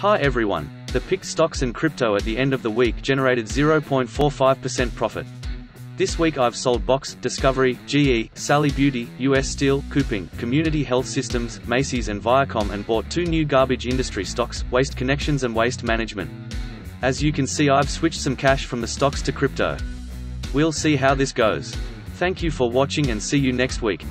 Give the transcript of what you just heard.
Hi everyone. The pick stocks and crypto at the end of the week generated 0.45% profit. This week I've sold Box, Discovery, GE, Sally Beauty, US Steel, Coupang, Community Health Systems, Macy's and Viacom and bought two new garbage industry stocks, Waste Connections and Waste Management. As you can see I've switched some cash from the stocks to crypto. We'll see how this goes. Thank you for watching and see you next week.